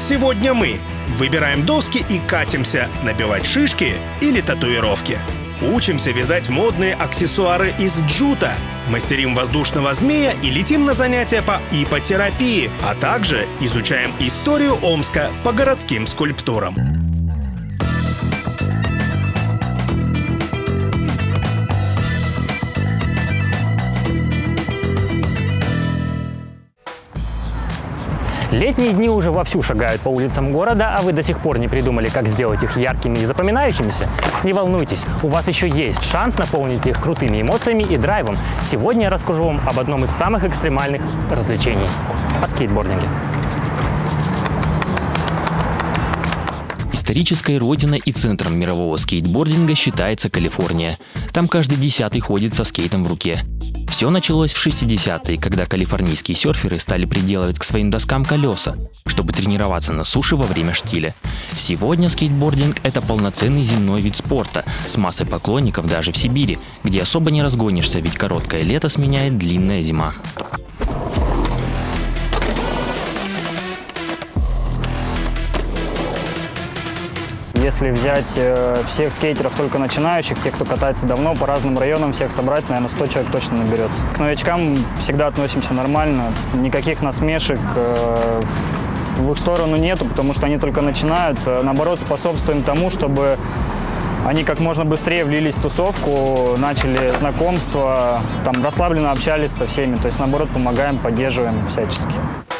Сегодня мы выбираем доски и катимся набивать шишки или татуировки. Учимся вязать модные аксессуары из джута, мастерим воздушного змея и летим на занятия по ипотерапии, а также изучаем историю Омска по городским скульптурам. Летние дни уже вовсю шагают по улицам города, а вы до сих пор не придумали, как сделать их яркими и запоминающимися? Не волнуйтесь, у вас еще есть шанс наполнить их крутыми эмоциями и драйвом. Сегодня я расскажу вам об одном из самых экстремальных развлечений – о скейтбординге. Исторической родиной и центром мирового скейтбординга считается Калифорния. Там каждый десятый ходит со скейтом в руке. Все началось в 60-е, когда калифорнийские серферы стали приделывать к своим доскам колеса, чтобы тренироваться на суше во время штиля. Сегодня скейтбординг – это полноценный земной вид спорта с массой поклонников даже в Сибири, где особо не разгонишься, ведь короткое лето сменяет длинная зима. Если взять э, всех скейтеров, только начинающих, тех, кто катается давно, по разным районам всех собрать, наверное, 100 человек точно наберется. К новичкам всегда относимся нормально, никаких насмешек э, в их сторону нету, потому что они только начинают. Э, наоборот, способствуем тому, чтобы они как можно быстрее влились в тусовку, начали знакомство, там расслабленно общались со всеми. То есть, наоборот, помогаем, поддерживаем всячески.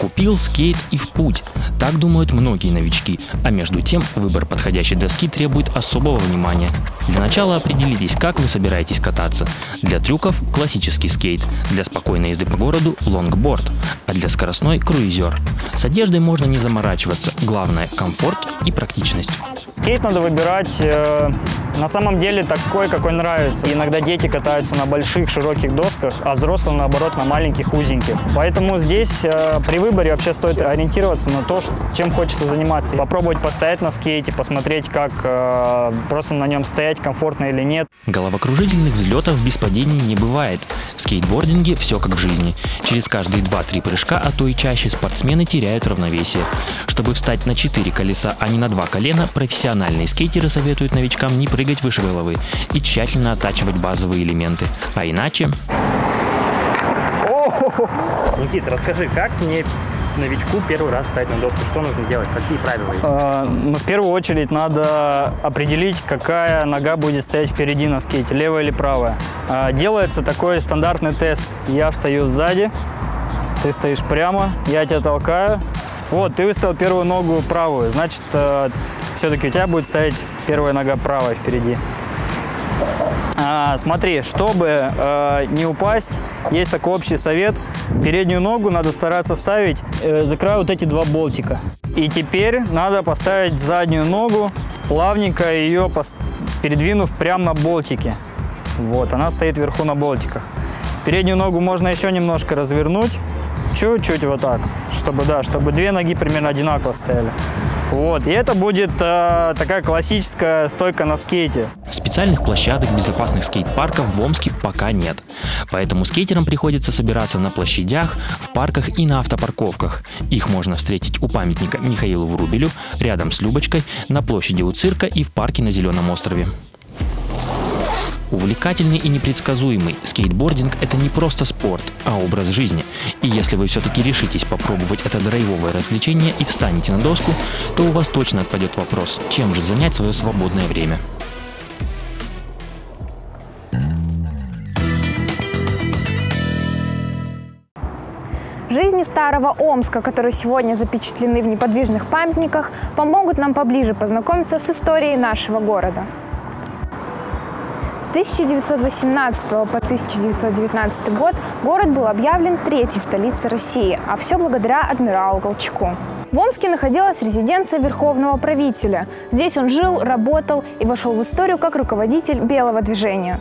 Купил скейт и в путь. Так думают многие новички. А между тем, выбор подходящей доски требует особого внимания. Для начала определитесь, как вы собираетесь кататься. Для трюков – классический скейт, для спокойной езды по городу – лонгборд, а для скоростной – круизер. С одеждой можно не заморачиваться. Главное – комфорт и практичность. Скейт надо выбирать э, на самом деле такой, какой нравится. Иногда дети катаются на больших, широких досках, а взрослые, наоборот, на маленьких, узеньких. Поэтому здесь э, при выборе вообще стоит ориентироваться на то, чем хочется заниматься. Попробовать постоять на скейте, посмотреть, как э, просто на нем стоять, комфортно или нет. Головокружительных взлетов без падений не бывает. В скейтбординге все как в жизни. Через каждые 2-3 прыжка, а то и чаще, спортсмены теряют равновесие. Чтобы встать на 4 колеса, а не на 2 колена, профессиональные скейтеры советуют новичкам не прыгать выше головы и тщательно оттачивать базовые элементы. А иначе... Никит, расскажи, как мне новичку первый раз встать на доску? Что нужно делать? Какие правила есть? А, ну, в первую очередь надо определить, какая нога будет стоять впереди на скейте, левая или правая. А, делается такой стандартный тест. Я стою сзади, ты стоишь прямо, я тебя толкаю. Вот, ты выставил первую ногу правую, значит, э, все-таки у тебя будет стоять первая нога правая впереди. А, смотри, чтобы э, не упасть, есть такой общий совет. Переднюю ногу надо стараться ставить э, за край вот эти два болтика. И теперь надо поставить заднюю ногу, плавненько ее передвинув прямо на болтике. Вот, она стоит вверху на болтиках. Переднюю ногу можно еще немножко развернуть, чуть-чуть вот так, чтобы, да, чтобы две ноги примерно одинаково стояли. Вот, и это будет э, такая классическая стойка на скейте. Специальных площадок безопасных скейт-парков в Омске пока нет. Поэтому скейтерам приходится собираться на площадях, в парках и на автопарковках. Их можно встретить у памятника Михаилу Врубелю, рядом с Любочкой, на площади у цирка и в парке на Зеленом острове. Увлекательный и непредсказуемый скейтбординг – это не просто спорт, а образ жизни. И если вы все-таки решитесь попробовать это драйвовое развлечение и встанете на доску, то у вас точно отпадет вопрос, чем же занять свое свободное время. Жизни старого Омска, которые сегодня запечатлены в неподвижных памятниках, помогут нам поближе познакомиться с историей нашего города. С 1918 по 1919 год город был объявлен третьей столицей России, а все благодаря адмиралу Колчаку. В Омске находилась резиденция верховного правителя. Здесь он жил, работал и вошел в историю как руководитель белого движения.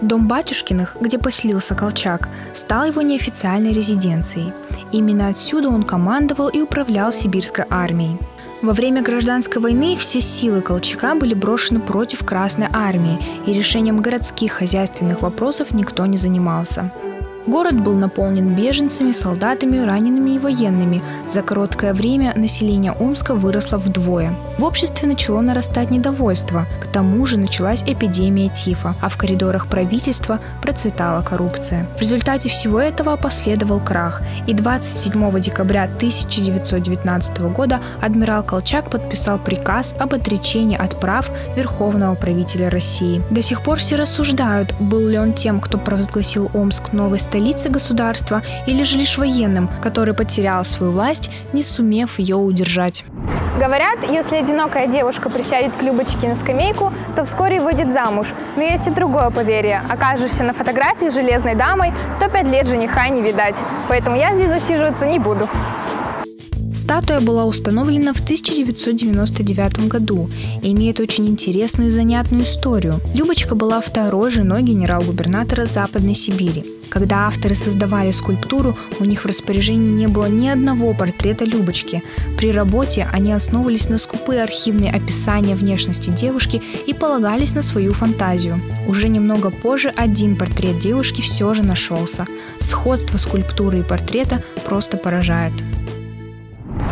Дом Батюшкиных, где поселился Колчак, стал его неофициальной резиденцией. Именно отсюда он командовал и управлял сибирской армией. Во время гражданской войны все силы Колчака были брошены против Красной армии, и решением городских хозяйственных вопросов никто не занимался. Город был наполнен беженцами, солдатами, ранеными и военными. За короткое время население Омска выросло вдвое. В обществе начало нарастать недовольство. К тому же началась эпидемия тифа, а в коридорах правительства процветала коррупция. В результате всего этого последовал крах, и 27 декабря 1919 года адмирал Колчак подписал приказ об отречении от прав верховного правителя России. До сих пор все рассуждают, был ли он тем, кто провозгласил Омск новой столицей государства, или же лишь военным, который потерял свою власть, не сумев ее удержать. Говорят, если одинокая девушка присядет к Любочке на скамейку, то вскоре выйдет замуж. Но есть и другое поверье. Окажешься на фотографии с железной дамой, то пять лет жениха не видать. Поэтому я здесь засиживаться не буду. Статуя была установлена в 1999 году и имеет очень интересную и занятную историю. Любочка была второй женой генерал-губернатора Западной Сибири. Когда авторы создавали скульптуру, у них в распоряжении не было ни одного портрета Любочки. При работе они основывались на скупые архивные описания внешности девушки и полагались на свою фантазию. Уже немного позже один портрет девушки все же нашелся. Сходство скульптуры и портрета просто поражает.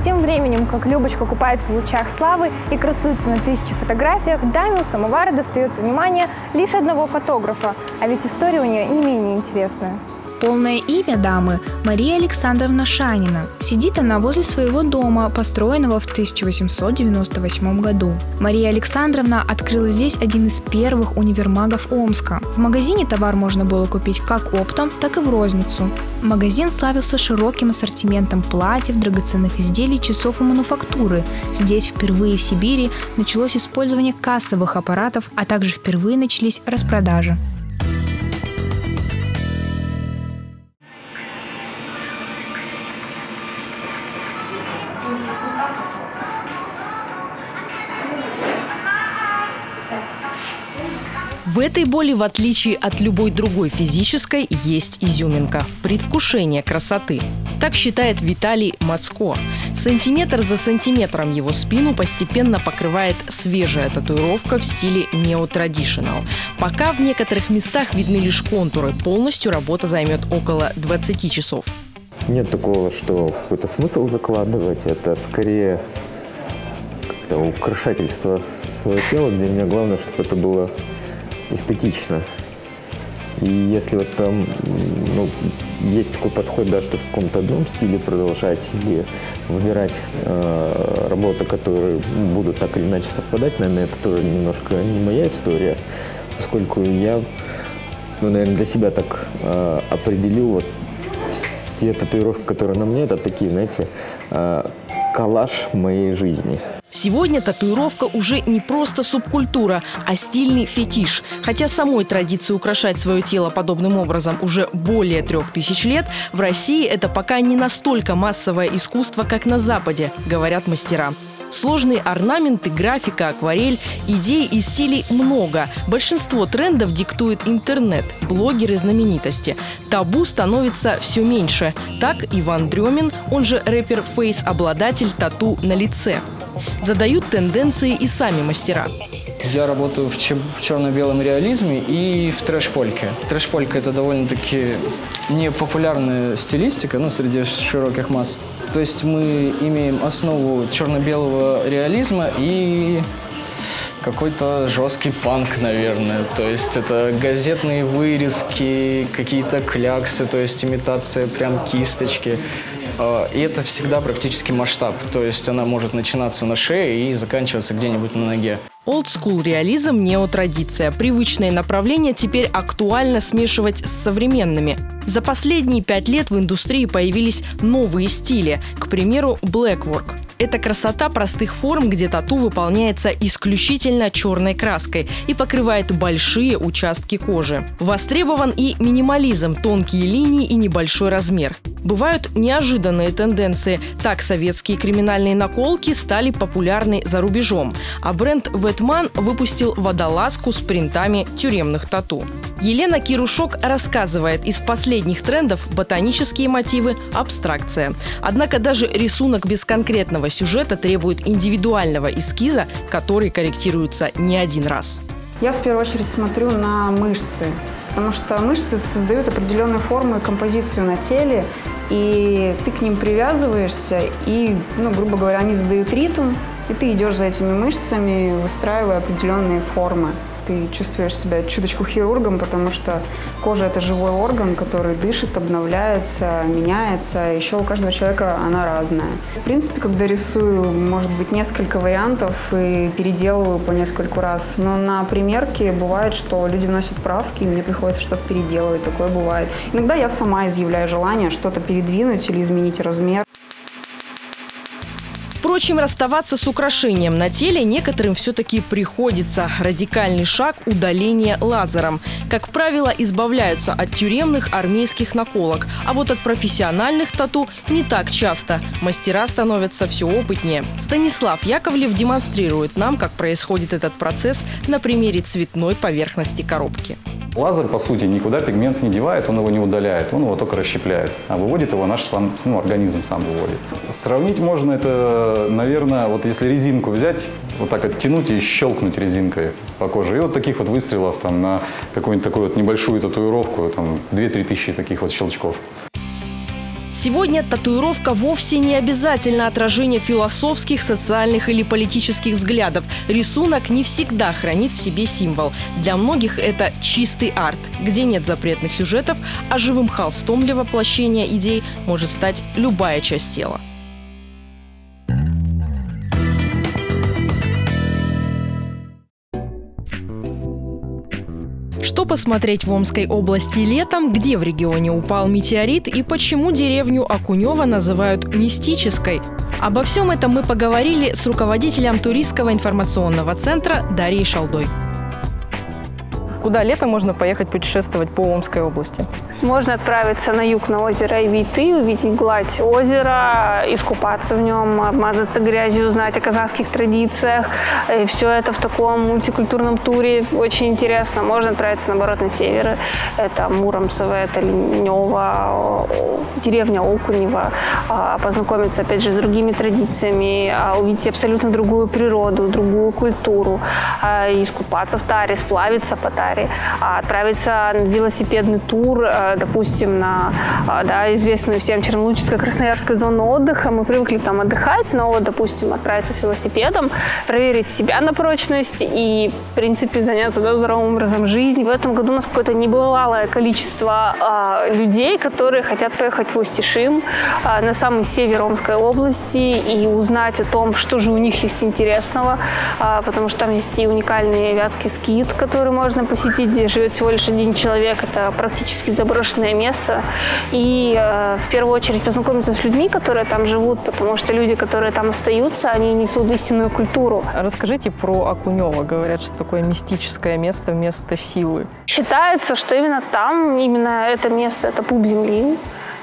Тем временем, как Любочка купается в лучах славы и красуется на тысячи фотографиях, даме у самовара достается внимание лишь одного фотографа, а ведь история у нее не менее интересная. Полное имя дамы – Мария Александровна Шанина. Сидит она возле своего дома, построенного в 1898 году. Мария Александровна открыла здесь один из первых универмагов Омска. В магазине товар можно было купить как оптом, так и в розницу. Магазин славился широким ассортиментом платьев, драгоценных изделий, часов и мануфактуры. Здесь впервые в Сибири началось использование кассовых аппаратов, а также впервые начались распродажи. В этой боли, в отличие от любой другой физической, есть изюминка – предвкушение красоты. Так считает Виталий Мацко. Сантиметр за сантиметром его спину постепенно покрывает свежая татуировка в стиле неотрадишнл. Пока в некоторых местах видны лишь контуры, полностью работа займет около 20 часов. Нет такого, что какой-то смысл закладывать. Это скорее как-то украшательство своего тела. Для меня главное, чтобы это было эстетично. И если вот там ну, есть такой подход, да, что в каком-то одном стиле продолжать или выбирать э, работы, которые будут так или иначе совпадать, наверное, это тоже немножко не моя история, поскольку я, ну, наверное, для себя так э, определил вот все татуировки, которые на мне, это такие, знаете, э, коллаж моей жизни. Сегодня татуировка уже не просто субкультура, а стильный фетиш. Хотя самой традиции украшать свое тело подобным образом уже более трех тысяч лет, в России это пока не настолько массовое искусство, как на Западе, говорят мастера. Сложные орнаменты, графика, акварель, идей и стилей много. Большинство трендов диктует интернет, блогеры, знаменитости. Табу становится все меньше. Так Иван Дремин, он же рэпер Фейс, обладатель тату на лице задают тенденции и сами мастера. Я работаю в, черно-белом реализме и в трэш-польке. Трэш-полька – это довольно-таки непопулярная стилистика ну, среди широких масс. То есть мы имеем основу черно-белого реализма и какой-то жесткий панк, наверное. То есть это газетные вырезки, какие-то кляксы, то есть имитация прям кисточки. А, и это всегда практически масштаб. То есть она может начинаться на шее и заканчиваться где-нибудь на ноге. Олдскул реализм – неотрадиция. Привычное направление теперь актуально смешивать с современными. За последние пять лет в индустрии появились новые стили. К примеру, blackwork. Это красота простых форм, где тату выполняется исключительно черной краской и покрывает большие участки кожи. Востребован и минимализм, тонкие линии и небольшой размер. Бывают неожиданные тенденции. Так советские криминальные наколки стали популярны за рубежом, а бренд Ветман выпустил водолазку с принтами тюремных тату. Елена Кирушок рассказывает, из последних трендов ботанические мотивы – абстракция. Однако даже рисунок без конкретного сюжета требует индивидуального эскиза, который корректируется не один раз. Я в первую очередь смотрю на мышцы, потому что мышцы создают определенные формы и композицию на теле, и ты к ним привязываешься, и, ну, грубо говоря, они задают ритм, и ты идешь за этими мышцами, выстраивая определенные формы ты чувствуешь себя чуточку хирургом, потому что кожа – это живой орган, который дышит, обновляется, меняется. Еще у каждого человека она разная. В принципе, когда рисую, может быть, несколько вариантов и переделываю по нескольку раз. Но на примерке бывает, что люди вносят правки, и мне приходится что-то переделывать. Такое бывает. Иногда я сама изъявляю желание что-то передвинуть или изменить размер. Впрочем, расставаться с украшением на теле некоторым все-таки приходится. Радикальный шаг – удаление лазером. Как правило, избавляются от тюремных армейских наколок. А вот от профессиональных тату не так часто. Мастера становятся все опытнее. Станислав Яковлев демонстрирует нам, как происходит этот процесс на примере цветной поверхности коробки. Лазер, по сути, никуда пигмент не девает, он его не удаляет, он его только расщепляет. А выводит его наш сам, ну, организм сам выводит. Сравнить можно это, наверное, вот если резинку взять, вот так оттянуть и щелкнуть резинкой по коже. И вот таких вот выстрелов там на какую-нибудь такую вот небольшую татуировку, там 2-3 тысячи таких вот щелчков. Сегодня татуировка вовсе не обязательно отражение философских, социальных или политических взглядов. Рисунок не всегда хранит в себе символ. Для многих это чистый арт, где нет запретных сюжетов, а живым холстом для воплощения идей может стать любая часть тела. Посмотреть в Омской области летом, где в регионе упал метеорит и почему деревню Акунева называют мистической? Обо всем этом мы поговорили с руководителем туристского информационного центра Дарьей Шалдой. Куда летом можно поехать путешествовать по Омской области? Можно отправиться на юг на озеро Ивиты, увидеть гладь озера, искупаться в нем, обмазаться грязью, узнать о казахских традициях. И все это в таком мультикультурном туре очень интересно. Можно отправиться, наоборот, на север. Это Муромцево, это Ленево, деревня Окунева. А, познакомиться, опять же, с другими традициями, а, увидеть абсолютно другую природу, другую культуру. А, искупаться в таре, сплавиться по таре Краснодаре, а отправиться на велосипедный тур, э, допустим, на да, известную всем Чернолучинско-Красноярская зону отдыха. Мы привыкли там отдыхать, но вот, допустим, отправиться с велосипедом, проверить себя на прочность и, в принципе, заняться да, здоровым образом жизни. В этом году у нас какое-то небывалое количество э, людей, которые хотят поехать в Устишим, э, на самый север Омской области и узнать о том, что же у них есть интересного, э, потому что там есть и уникальный вятский скит, который можно посетить, где живет всего лишь один человек. Это практически заброшенное место. И э, в первую очередь познакомиться с людьми, которые там живут, потому что люди, которые там остаются, они несут истинную культуру. Расскажите про Акунева. Говорят, что такое мистическое место, место силы. Считается, что именно там, именно это место, это пуп земли.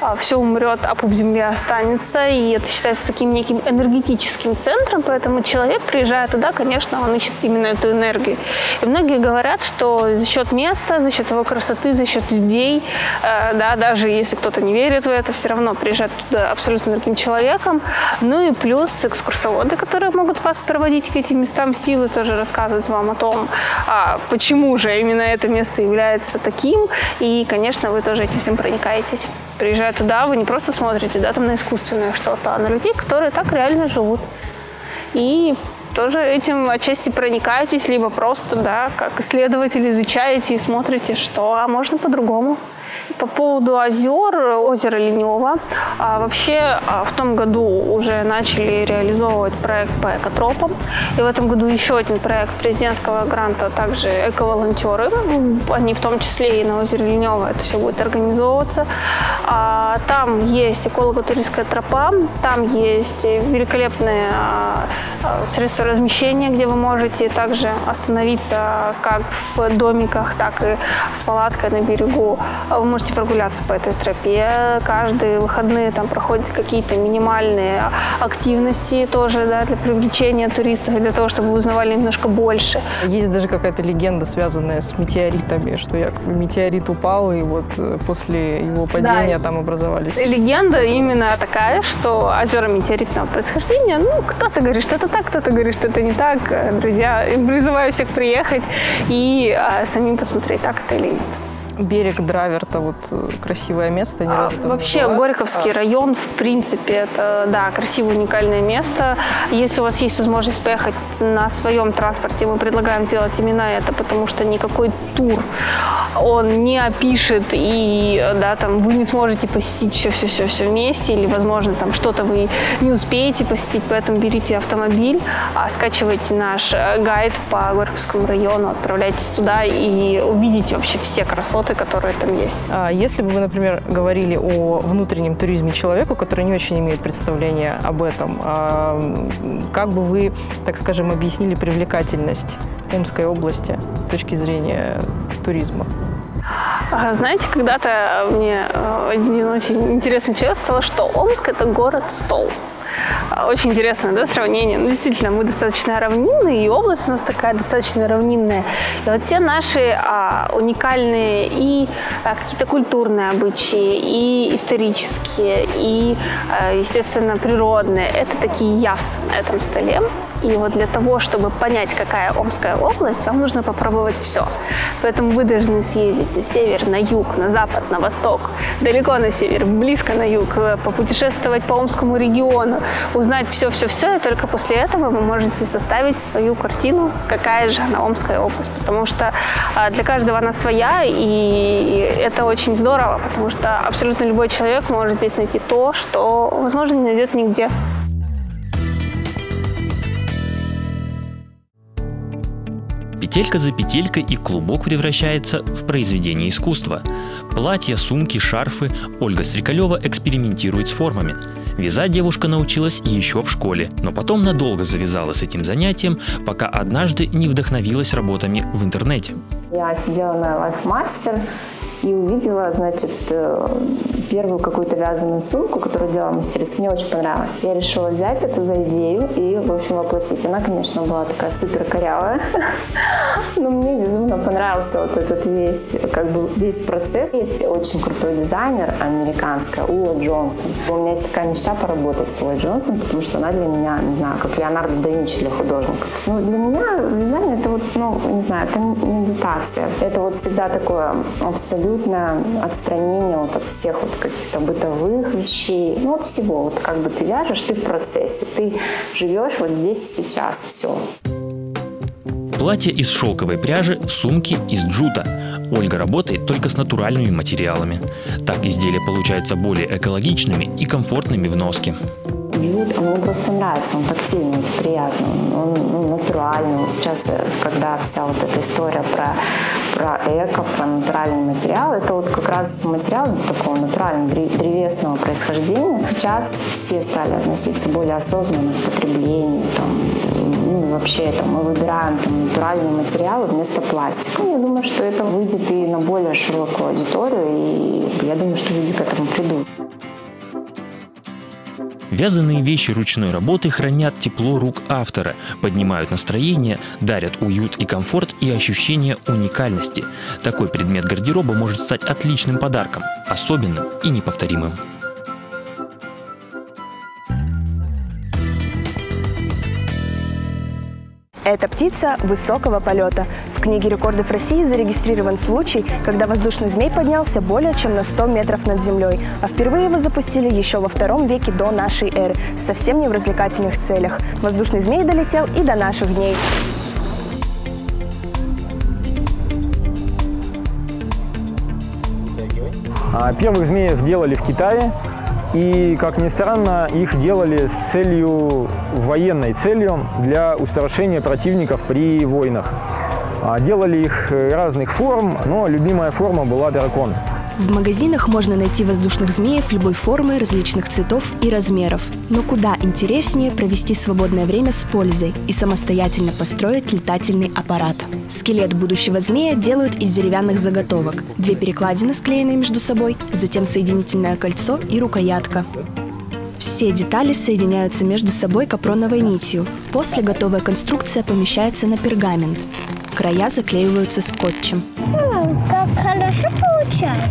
А, все умрет, а пуп земли останется. И это считается таким неким энергетическим центром, поэтому человек, приезжая туда, конечно, он ищет именно эту энергию. И многие говорят, что за счет места, за счет его красоты, за счет людей, э, да, даже если кто-то не верит в это, все равно приезжать туда абсолютно другим человеком. Ну и плюс экскурсоводы, которые могут вас проводить к этим местам силы, тоже рассказывают вам о том, а, почему же именно это место является таким. И, конечно, вы тоже этим всем проникаетесь. Приезжая туда, вы не просто смотрите, да, там на искусственное что-то, а на людей, которые так реально живут. И тоже этим отчасти проникаетесь, либо просто, да, как исследователь изучаете и смотрите, что а можно по-другому. По поводу озер, озера Ленева. А вообще а, в том году уже начали реализовывать проект по экотропам. И в этом году еще один проект президентского гранта, также эко-волонтеры. Они в том числе и на озере Ленева это все будет организовываться. А, там есть эколого-туристская тропа, там есть великолепные а, а, средства размещения, где вы можете также остановиться как в домиках, так и с палаткой на берегу. Вы можете прогуляться по этой тропе. Каждые выходные там проходят какие-то минимальные активности тоже да, для привлечения туристов и для того, чтобы узнавали немножко больше. Есть даже какая-то легенда, связанная с метеоритами, что якобы метеорит упал, и вот э, после его падения да. там образовались. Легенда именно такая, что озера метеоритного происхождения, ну, кто-то говорит, что это так, кто-то говорит, что это не так. Друзья, призываю всех приехать и а, самим посмотреть, так это или нет. Берег Драверта, вот э, красивое место, ни а, разу Вообще, Горьковский а. район, в принципе, это, да, красивое, уникальное место. Если у вас есть возможность поехать на своем транспорте, мы предлагаем делать именно это, потому что никакой тур он не опишет, и, да, там, вы не сможете посетить все-все-все вместе, или, возможно, там, что-то вы не успеете посетить, поэтому берите автомобиль, а скачивайте наш э, гайд по Горьковскому району, отправляйтесь туда и увидите вообще все красоты красоты, которые там есть. А если бы вы, например, говорили о внутреннем туризме человеку, который не очень имеет представления об этом, а как бы вы, так скажем, объяснили привлекательность Омской области с точки зрения туризма? Знаете, когда-то мне э, один очень интересный человек сказал, что Омск – это город-стол. А, очень интересное да, сравнение. Ну, действительно, мы достаточно равнинные, и область у нас такая достаточно равнинная. И вот все наши а, уникальные и а, какие-то культурные обычаи, и исторические, и, а, естественно, природные, это такие явства на этом столе. И вот для того, чтобы понять, какая Омская область, вам нужно попробовать все. Поэтому вы должны съездить на север, на юг, на запад, на восток, далеко на север, близко на юг, попутешествовать по Омскому региону, узнать все-все-все, и только после этого вы можете составить свою картину, какая же она Омская область. Потому что а, для каждого она своя, и это очень здорово, потому что абсолютно любой человек может здесь найти то, что, возможно, не найдет нигде. Петелька за петелькой и клубок превращается в произведение искусства. Платья, сумки, шарфы. Ольга Стрекалева экспериментирует с формами. Вязать девушка научилась еще в школе, но потом надолго завязала с этим занятием, пока однажды не вдохновилась работами в интернете. Я сидела на LifeMaster и увидела, значит, э, первую какую-то вязаную сумку, которую делала мастерица. Мне очень понравилось. Я решила взять это за идею и, в общем, воплотить. Она, конечно, была такая супер корявая, но мне безумно понравился вот этот весь, как бы, весь процесс. Есть очень крутой дизайнер американская, Ула Джонсон. У меня есть такая мечта поработать с Улой Джонсон, потому что она для меня, не знаю, как Леонардо да Винчи для художника. Ну, для меня дизайн это вот, ну, не знаю, это медитация. Это вот всегда такое абсолютно абсолютное отстранение вот от всех вот каких-то бытовых вещей, ну от всего. Вот как бы ты вяжешь, ты в процессе, ты живешь вот здесь и сейчас, все. Платье из шелковой пряжи, сумки из джута. Ольга работает только с натуральными материалами. Так изделия получаются более экологичными и комфортными в носке джут, мне просто нравится, он тактильный, приятный, он ну, натуральный. Вот сейчас, э, когда вся вот эта история про, про эко, про натуральный материал, это вот как раз материал такого натурального, древесного происхождения. Сейчас все стали относиться более осознанно к потреблению, там, ну, вообще там, мы выбираем там, натуральные материалы вместо пластика. Я думаю, что это выйдет и на более широкую аудиторию, и я думаю, что люди к этому придут. Вязаные вещи ручной работы хранят тепло рук автора, поднимают настроение, дарят уют и комфорт и ощущение уникальности. Такой предмет гардероба может стать отличным подарком, особенным и неповторимым. Это птица высокого полета. В книге рекордов России зарегистрирован случай, когда воздушный змей поднялся более чем на 100 метров над землей, а впервые его запустили еще во втором веке до нашей эры, совсем не в развлекательных целях. Воздушный змей долетел и до наших дней. А, первых змеев делали в Китае, и, как ни странно, их делали с целью, военной целью, для устрашения противников при войнах. А, делали их разных форм, но любимая форма была дракон. В магазинах можно найти воздушных змеев любой формы, различных цветов и размеров. Но куда интереснее провести свободное время с пользой и самостоятельно построить летательный аппарат. Скелет будущего змея делают из деревянных заготовок. Две перекладины, склеенные между собой, затем соединительное кольцо и рукоятка. Все детали соединяются между собой капроновой нитью. После готовая конструкция помещается на пергамент. Края заклеиваются скотчем. Как хорошо получается.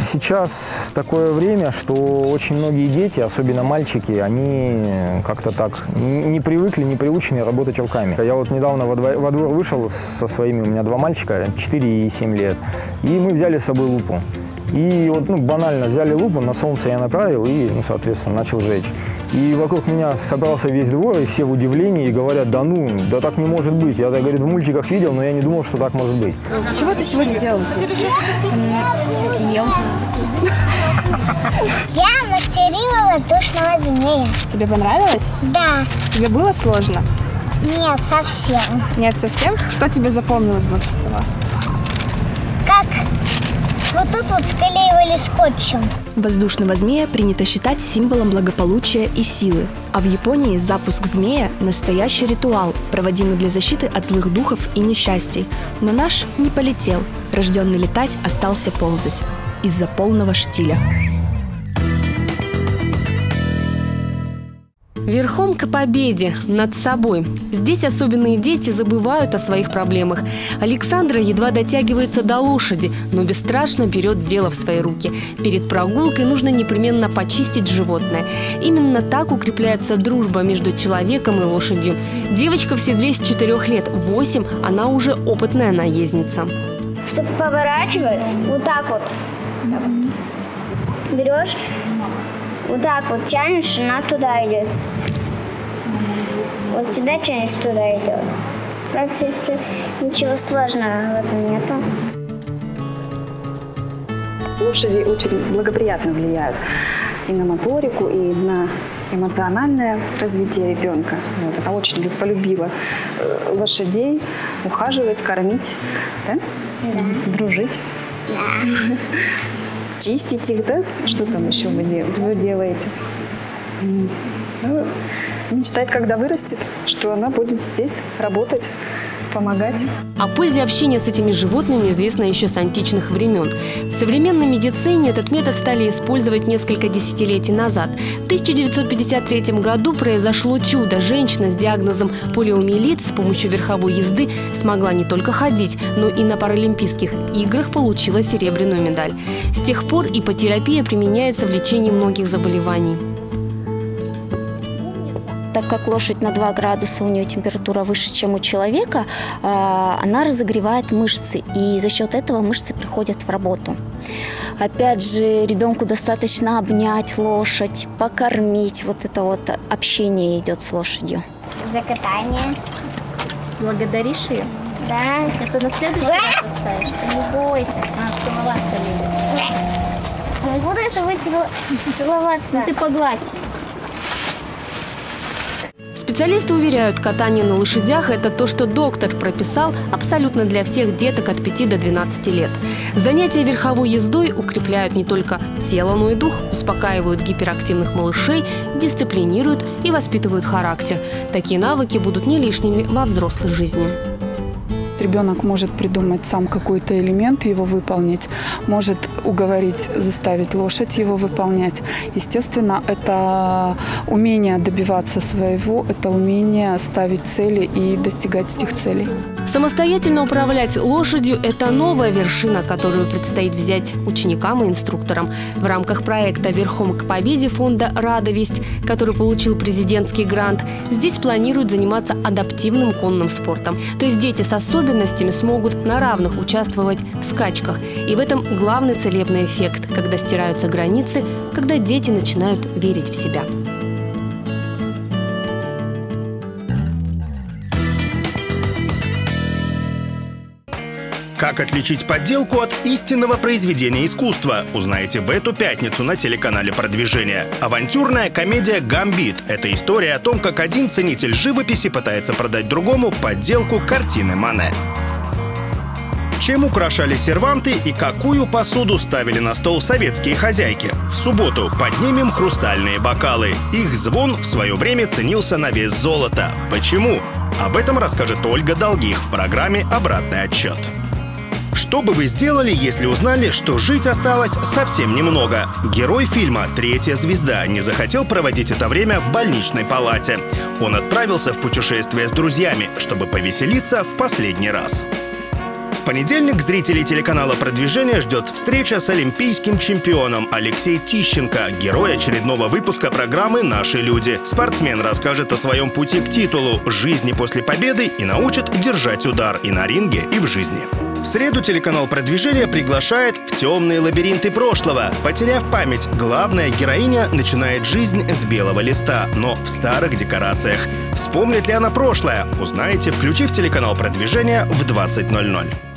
Сейчас такое время, что очень многие дети, особенно мальчики, они как-то так не привыкли, не приучены работать руками. Я вот недавно во двор, во двор вышел со своими, у меня два мальчика, 4 и 7 лет, и мы взяли с собой лупу. И вот ну, банально взяли лупу, на солнце я направил и, ну, соответственно, начал жечь. И вокруг меня собрался весь двор, и все в удивлении, и говорят, да ну, да так не может быть. Я, говорит, в мультиках видел, но я не думал, что так может быть. Чего ты сегодня делал здесь? Ел. Я мастерила воздушного змея. Тебе понравилось? Да. Тебе было сложно? Нет, совсем. Нет, совсем? Что тебе запомнилось больше всего? Вот тут вот склеивали скотчем. Воздушного змея принято считать символом благополучия и силы. А в Японии запуск змея – настоящий ритуал, проводимый для защиты от злых духов и несчастий. Но наш не полетел. Рожденный летать остался ползать. Из-за полного штиля. Верхом к победе над собой. Здесь особенные дети забывают о своих проблемах. Александра едва дотягивается до лошади, но бесстрашно берет дело в свои руки. Перед прогулкой нужно непременно почистить животное. Именно так укрепляется дружба между человеком и лошадью. Девочка в седле с четырех лет, восемь, она уже опытная наездница. Чтобы поворачивать, вот так вот. Берешь, вот так вот тянешь, она туда идет. Вот сюда тянешь, туда идет. Практически ничего сложного в этом нету. Лошади очень благоприятно влияют и на моторику, и на эмоциональное развитие ребенка. Вот, она очень полюбила э, лошадей, ухаживать, кормить, да? Да. дружить. Да. Чистить их, да? Что там еще вы, дел- вы делаете? Ну, мечтает, когда вырастет, что она будет здесь работать, помогать. О пользе общения с этими животными известно еще с античных времен. В современной медицине этот метод стали использовать несколько десятилетий назад. В 1953 году произошло чудо. Женщина с диагнозом полиомиелит с помощью верховой езды смогла не только ходить, но и на Паралимпийских играх получила серебряную медаль. С тех пор ипотерапия применяется в лечении многих заболеваний. Так как лошадь на 2 градуса, у нее температура выше, чем у человека, а, она разогревает мышцы, и за счет этого мышцы приходят в работу. Опять же, ребенку достаточно обнять лошадь, покормить. Вот это вот общение идет с лошадью. За катание. Благодаришь ее? Да. Это на следующий раз поставишь? Ты не бойся, она целоваться любит. Буду с тобой целоваться. Ну ты погладь. Специалисты уверяют, катание на лошадях – это то, что доктор прописал абсолютно для всех деток от 5 до 12 лет. Занятия верховой ездой укрепляют не только тело, но и дух, успокаивают гиперактивных малышей, дисциплинируют и воспитывают характер. Такие навыки будут не лишними во взрослой жизни. Ребенок может придумать сам какой-то элемент и его выполнить, может уговорить, заставить лошадь его выполнять. Естественно, это умение добиваться своего, это умение ставить цели и достигать этих целей. Самостоятельно управлять лошадью – это новая вершина, которую предстоит взять ученикам и инструкторам. В рамках проекта «Верхом к победе» фонда «Радовесть», который получил президентский грант, здесь планируют заниматься адаптивным конным спортом. То есть дети с особенностями смогут на равных участвовать в скачках. И в этом главный целебный эффект, когда стираются границы, когда дети начинают верить в себя. Как отличить подделку от истинного произведения искусства, узнаете в эту пятницу на телеканале «Продвижение». Авантюрная комедия «Гамбит» — это история о том, как один ценитель живописи пытается продать другому подделку картины Мане. Чем украшали серванты и какую посуду ставили на стол советские хозяйки? В субботу поднимем хрустальные бокалы. Их звон в свое время ценился на вес золота. Почему? Об этом расскажет Ольга Долгих в программе «Обратный отчет». Что бы вы сделали, если узнали, что жить осталось совсем немного? Герой фильма «Третья звезда» не захотел проводить это время в больничной палате. Он отправился в путешествие с друзьями, чтобы повеселиться в последний раз. Понедельник зрителей телеканала «Продвижение» ждет встреча с олимпийским чемпионом Алексей Тищенко, герой очередного выпуска программы «Наши люди». Спортсмен расскажет о своем пути к титулу, жизни после победы и научит держать удар и на ринге, и в жизни. В среду телеканал «Продвижение» приглашает в темные лабиринты прошлого. Потеряв память, главная героиня начинает жизнь с белого листа, но в старых декорациях. Вспомнит ли она прошлое, узнаете, включив телеканал «Продвижение» в 20.00.